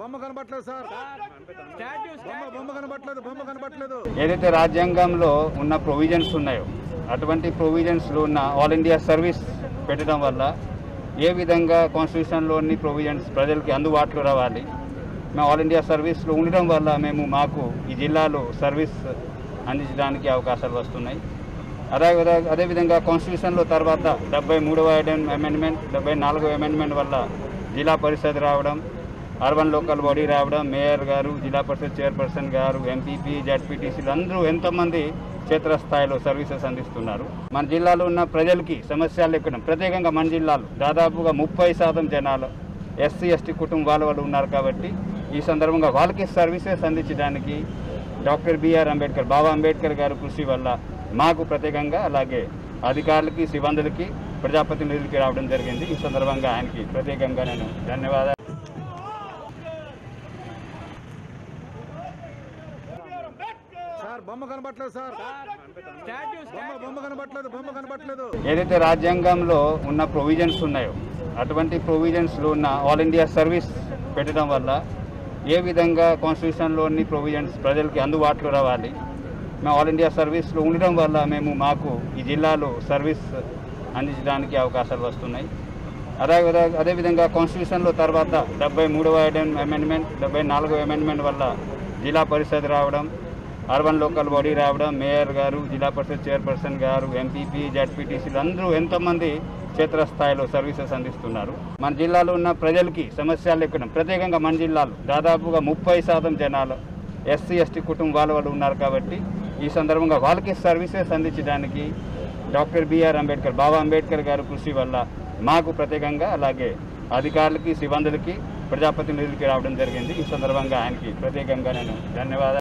బొమ్మ కనబట్లేదు సార్. బొమ్మ బొమ్మ కనబట్లేదు బొమ్మ కనబట్లేదు ఏదైతే రాజ్యాంగంలో ఉన్న ప్రొవిజన్స్ ఉన్నాయో అటువంటి ప్రొవిజన్స్లో ఉన్న ఆల్ ఇండియా సర్వీస్ పెట్టడం వల్ల ఏ విధంగా కాన్స్టిట్యూషన్లోని ప్రొవిజన్స్ ప్రజలకి అందుబాటులో రావాలి? మేము ఆల్ ఇండియా సర్వీస్లో ఉండడం వల్ల మేము మాకు ఈ జిల్లాలో సర్వీస్ అందించడానికి అవకాశాలు వస్తున్నాయి. అదే విధ- అదేవిధంగా కాన్స్టిట్యూషన్లో తర్వాత డెబ్బై మూడవ అమెండ్మెంట్ డెబ్బై నాలుగవ అమెండ్మెంట్ వల్ల జిల్లా పరిషత్ రావడం అర్బన్ లోకల్ బాడీ రావడం మేయర్ గారు జిల్లా పరిషత్ చైర్పర్సన్ గారు ఎంపీపీ జడ్పీటీసీలు అందరూ ఎంతోమంది క్షేత్రస్థాయిలో సర్వీసెస్ అందిస్తున్నారు. మన జిల్లాలో ఉన్న ప్రజలకి సమస్యలు ఎక్కడం ప్రత్యేకంగా మన జిల్లాలో దాదాపుగా ముప్పై శాతం జనాలు ఎస్సీ ఎస్టీ కుటుంబాల వాళ్ళు ఉన్నారు కాబట్టి ఈ సందర్భంగా వాళ్ళకి సర్వీసెస్ అందించడానికి doctor B R Ambedkar Baba Ambedkar గారు కృషి వల్ల మాకు ప్రత్యేకంగా అలాగే అధికారులకి సిబ్బందులకి ప్రజాప్రతినిధులకి రావడం జరిగింది. ఈ సందర్భంగా ఆయనకి ప్రత్యేకంగా నేను ధన్యవాదాలు. సార్ బొమ్మ కనబట్లేదు సార్. బొమ్మ బొమ్మ కనబట్లేదు బొమ్మ కనబట్లేదు ఏదైతే రాజ్యాంగంలో ఉన్న ప్రొవిజన్స్ ఉన్నాయో అటువంటి ప్రొవిజన్స్లో ఉన్న ఆల్ ఇండియా సర్వీస్ పెట్టడం వల్ల ఏ విధంగా కాన్స్టిట్యూషన్లోని ప్రొవిజన్స్ ప్రజలకి అందుబాటులో రావాలి? మేము ఆల్ ఇండియా సర్వీస్లో ఉండడం వల్ల మేము మాకు ఈ జిల్లాలో సర్వీస్ అందించడానికి అవకాశాలు వస్తున్నాయి. అదే విధ- అదేవిధంగా కాన్స్టిట్యూషన్లో తర్వాత డెబ్బై మూడవ అమెండ్మెంట్ డెబ్బై నాలుగవ అమెండ్మెంట్ వల్ల జిల్లా పరిషత్ రావడం అర్బన్ లోకల్ బాడీ రావడం మేయర్ గారు జిల్లా పరిషత్ చైర్పర్సన్ గారు ఎంపీపీ జడ్పీటీసీలు అందరూ ఎంతోమంది క్షేత్రస్థాయిలో సర్వీసెస్ అందిస్తున్నారు. మన జిల్లాలో ఉన్న ప్రజలకి సమస్యలు ఎక్కడ ప్రత్యేకంగా మన జిల్లాలో దాదాపుగా ముప్పై శాతం జనాలు ఎస్సీ ఎస్టీ కుటుంబాల వాళ్ళు ఉన్నారు కాబట్టి ఈ సందర్భంగా వాళ్ళకి సర్వీసెస్ అందించడానికి doctor B R Ambedkar Baba Ambedkar గారు కృషి వల్ల మాకు ప్రత్యేకంగా అలాగే అధికారులకి సిబ్బందులకి ప్రజాప్రతినిధులకి రావడం జరిగింది. ఈ సందర్భంగా ఆయనకి ప్రత్యేకంగా నేను ధన్యవాదాలు.